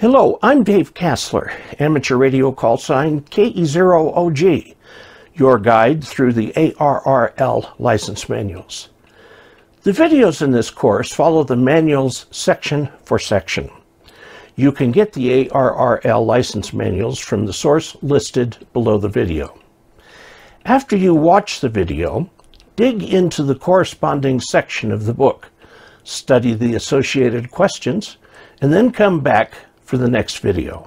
Hello, I'm Dave Casler, amateur radio call sign KE0OG, your guide through the ARRL license manuals. The videos in this course follow the manuals section for section. You can get the ARRL license manuals from the source listed below the video. After you watch the video, dig into the corresponding section of the book, study the associated questions, and then come back for the next video.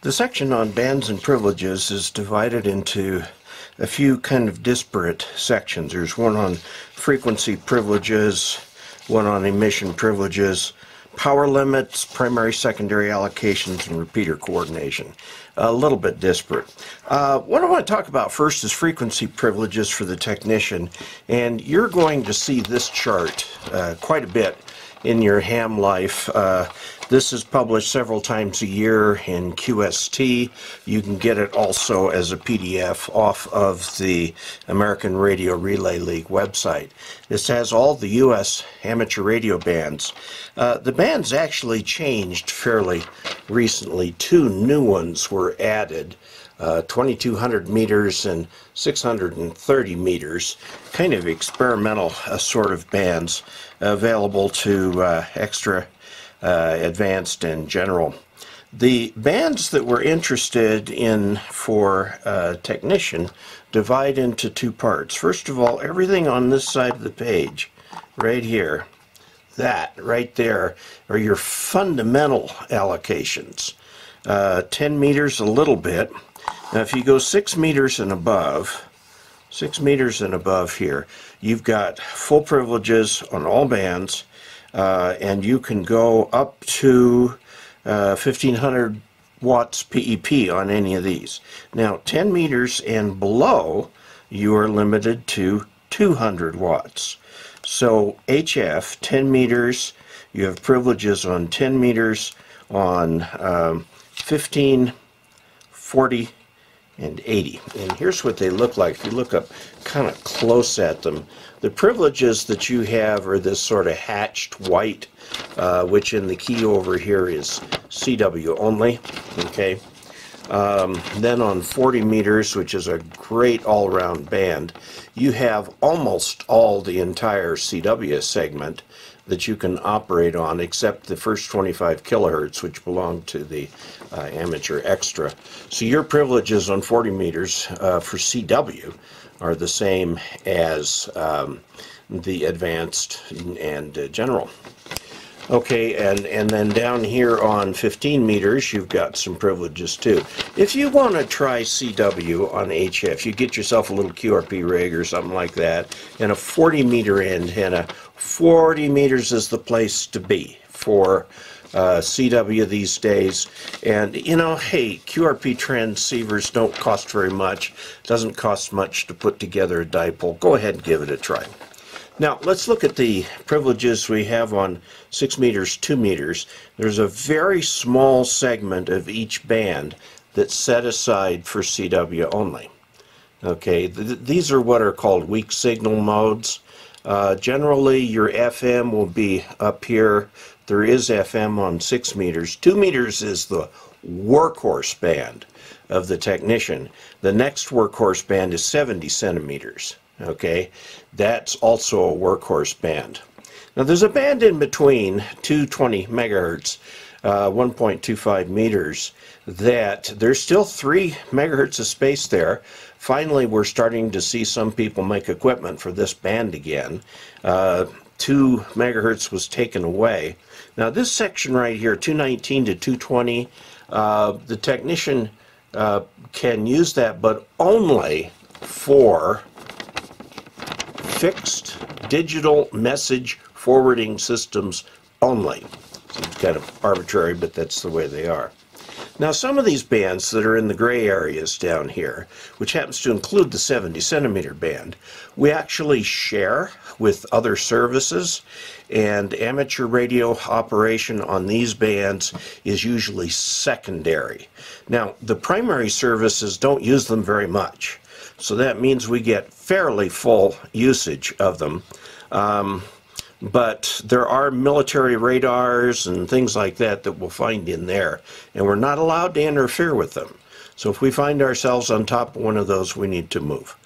The section on bands and privileges is divided into a few kind of disparate sections. There's one on frequency privileges, one on emission privileges, power limits, primary, secondary allocations, and repeater coordination. A little bit disparate. Uh, what I want to talk about first is frequency privileges for the technician, and you're going to see this chart uh, quite a bit in your ham life. Uh, this is published several times a year in QST. You can get it also as a PDF off of the American Radio Relay League website. This has all the U.S. amateur radio bands. Uh, the bands actually changed fairly recently. Two new ones were added. Uh, 2200 meters and 630 meters, kind of experimental uh, sort of bands available to uh, extra uh, advanced and general. The bands that we're interested in for uh, technician divide into two parts. First of all, everything on this side of the page, right here, that right there are your fundamental allocations. Uh, 10 meters a little bit. Now if you go 6 meters and above, 6 meters and above here, you've got full privileges on all bands, uh, and you can go up to uh, 1500 watts PEP on any of these. Now 10 meters and below, you are limited to 200 watts. So HF, 10 meters, you have privileges on 10 meters, on um, 15, 40, and 80. And here's what they look like. If you look up kind of close at them, the privileges that you have are this sort of hatched white, uh, which in the key over here is CW only. Okay. Um, then on 40 meters, which is a great all-round band, you have almost all the entire CW segment that you can operate on except the first 25 kilohertz which belong to the uh, amateur extra. So your privileges on 40 meters uh, for CW are the same as um, the advanced and uh, general. Okay, and, and then down here on 15 meters, you've got some privileges too. If you want to try CW on HF, you get yourself a little QRP rig or something like that, and a 40 meter antenna. 40 meters is the place to be for uh, CW these days. And, you know, hey, QRP transceivers don't cost very much. doesn't cost much to put together a dipole. Go ahead and give it a try. Now, let's look at the privileges we have on 6 meters, 2 meters. There's a very small segment of each band that's set aside for CW only. Okay, th these are what are called weak signal modes. Uh, generally, your FM will be up here. There is FM on 6 meters. 2 meters is the workhorse band of the technician. The next workhorse band is 70 centimeters okay? That's also a workhorse band. Now there's a band in between 220 megahertz uh, 1.25 meters that there's still three megahertz of space there. Finally we're starting to see some people make equipment for this band again. Uh, two megahertz was taken away. Now this section right here 219 to 220 uh, the technician uh, can use that but only for fixed digital message forwarding systems only. Seems kind of arbitrary, but that's the way they are. Now, some of these bands that are in the gray areas down here, which happens to include the 70 centimeter band, we actually share with other services, and amateur radio operation on these bands is usually secondary. Now, the primary services don't use them very much. So that means we get fairly full usage of them. Um, but there are military radars and things like that that we'll find in there, and we're not allowed to interfere with them. So if we find ourselves on top of one of those, we need to move.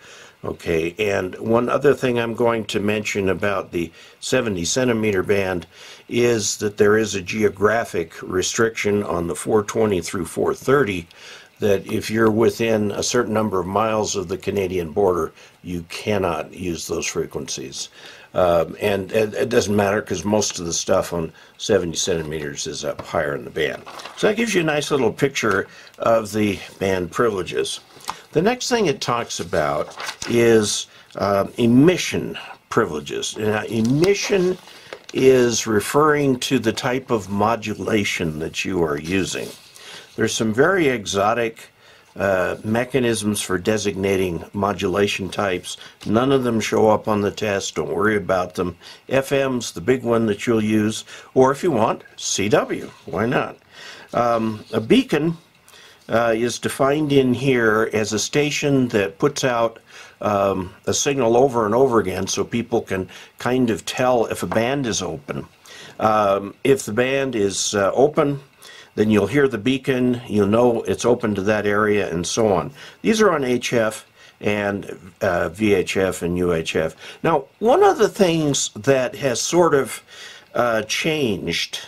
Okay, and one other thing I'm going to mention about the 70 centimeter band is that there is a geographic restriction on the 420 through 430 that if you're within a certain number of miles of the Canadian border, you cannot use those frequencies. Um, and it, it, doesn't matter because most of the stuff on 70 centimeters is up higher in the band. So that gives you a nice little picture of the band privileges. The next thing it talks about is uh, emission privileges. Now, emission is referring to the type of modulation that you are using. There's some very exotic uh, mechanisms for designating modulation types. None of them show up on the test. Don't worry about them. FM's the big one that you'll use, or if you want, CW. Why not? Um, a beacon uh, is defined in here as a station that puts out um, a signal over and over again so people can kind of tell if a band is open. Um, if the band is uh, open, then you'll hear the beacon, you'll know it's open to that area, and so on. These are on HF and uh, VHF and UHF. Now, one of the things that has sort of uh, changed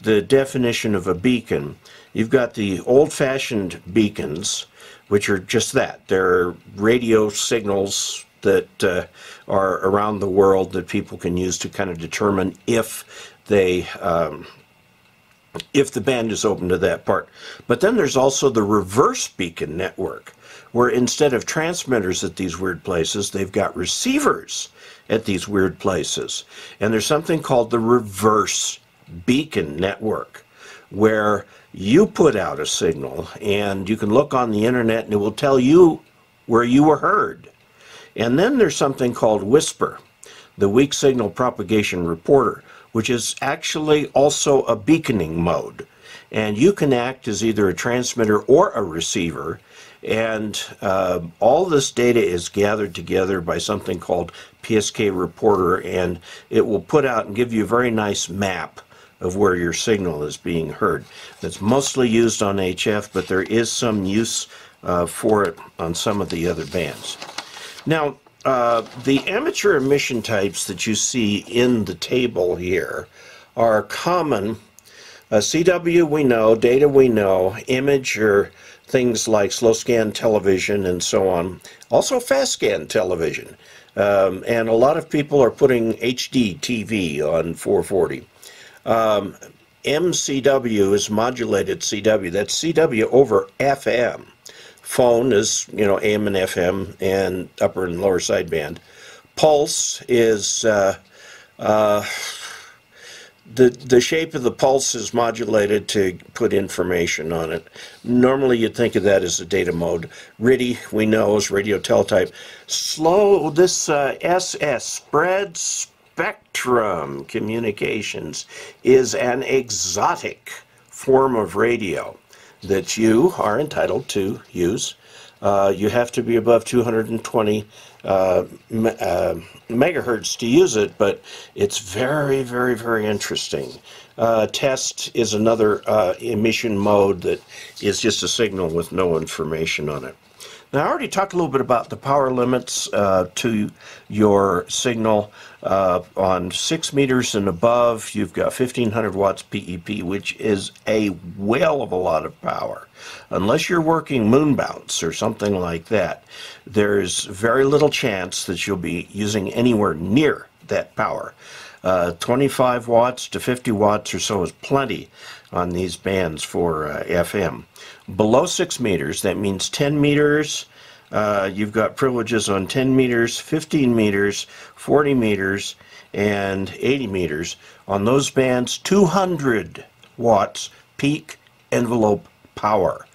the definition of a beacon, you've got the old-fashioned beacons, which are just that. They're radio signals that uh, are around the world that people can use to kind of determine if they um, if the band is open to that part. But then there's also the reverse beacon network, where instead of transmitters at these weird places, they've got receivers at these weird places. And there's something called the reverse beacon network, where you put out a signal and you can look on the internet and it will tell you where you were heard. And then there's something called WSPR, the Weak Signal Propagation Reporter, which is actually also a beaconing mode. And you can act as either a transmitter or a receiver. And uh, all this data is gathered together by something called PSK Reporter, and it will put out and give you a very nice map of where your signal is being heard. That's mostly used on HF, but there is some use uh, for it on some of the other bands. Now, uh, the amateur emission types that you see in the table here are common. Uh, CW we know, data we know, image or things like slow scan television and so on. Also fast scan television. Um, and a lot of people are putting HD TV on 440. Um, MCW is modulated CW. That's CW over FM phone is you know AM and FM and upper and lower sideband. Pulse is uh, uh, the the shape of the pulse is modulated to put information on it. Normally, you'd think of that as a data mode. RTTY we know is radio teletype. Slow this uh, SS spread spectrum communications is an exotic form of radio that you are entitled to use. Uh, you have to be above 220 uh, me uh, megahertz to use it, but it's very, very, very interesting. Uh, test is another uh, emission mode that is just a signal with no information on it. Now, I already talked a little bit about the power limits uh, to your signal. Uh, on 6 meters and above, you've got 1500 watts PEP, which is a whale of a lot of power. Unless you're working moon bounce or something like that, there's very little chance that you'll be using anywhere near that power. Uh, 25 watts to 50 watts or so is plenty on these bands for uh, FM. Below 6 meters, that means 10 meters, uh, you've got privileges on 10 meters, 15 meters, 40 meters, and 80 meters. On those bands, 200 watts peak envelope power.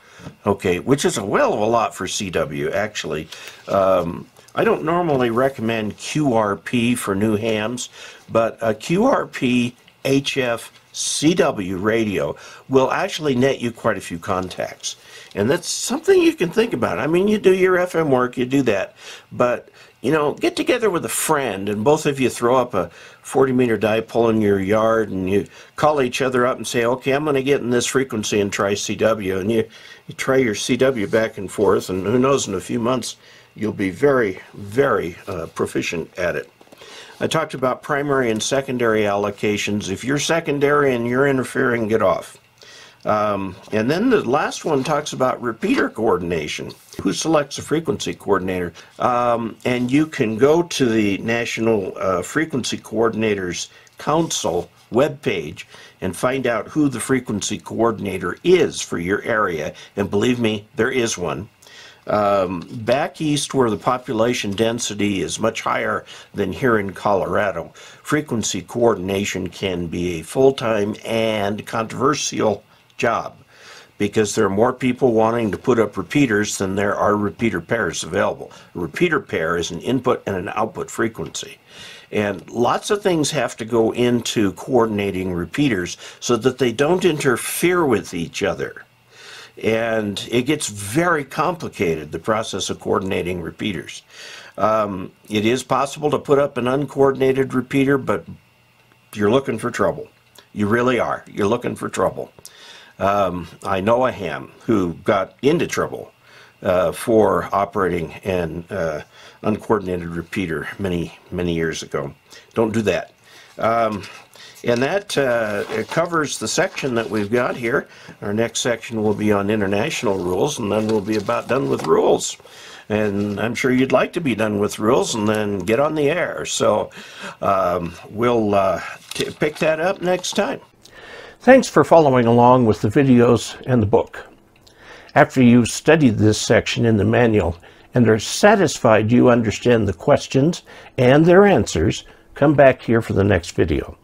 Okay, which is a well of a lot for CW, actually. Um, I don't normally recommend QRP for new hams, but a QRP HF CW radio will actually net you quite a few contacts. And that's something you can think about. I mean, you do your FM work, you do that, but you know, get together with a friend and both of you throw up a 40 meter dipole in your yard and you call each other up and say, okay, I'm going to get in this frequency and try CW. And you, you try your CW back and forth, and who knows, in a few months, you'll be very, very uh, proficient at it. I talked about primary and secondary allocations. If you're secondary and you're interfering, get off. Um, and then the last one talks about repeater coordination. Who selects a frequency coordinator? Um, and you can go to the National uh, Frequency Coordinators Council webpage and find out who the frequency coordinator is for your area. And believe me, there is one. Um, back east, where the population density is much higher than here in Colorado, frequency coordination can be a full time and controversial job because there are more people wanting to put up repeaters than there are repeater pairs available. A repeater pair is an input and an output frequency. And lots of things have to go into coordinating repeaters so that they don't interfere with each other. And it gets very complicated, the process of coordinating repeaters. Um, it is possible to put up an uncoordinated repeater, but you're looking for trouble. You really are. You're looking for trouble. Um, I know a ham who got into trouble uh, for operating an uh, uncoordinated repeater many, many years ago. Don't do that. Um, and that uh, covers the section that we've got here. Our next section will be on international rules, and then we'll be about done with rules. And I'm sure you'd like to be done with rules and then get on the air. So um, we'll uh, pick that up next time. Thanks for following along with the videos and the book. After you've studied this section in the manual and are satisfied you understand the questions and their answers, come back here for the next video.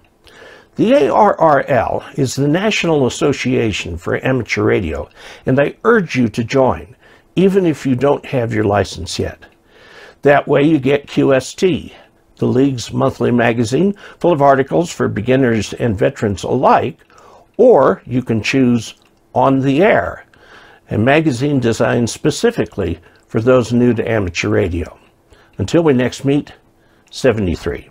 The ARRL is the National Association for Amateur Radio, and I urge you to join, even if you don't have your license yet. That way you get QST, the League's monthly magazine full of articles for beginners and veterans alike, or you can choose On the Air, a magazine designed specifically for those new to amateur radio. Until we next meet, 73.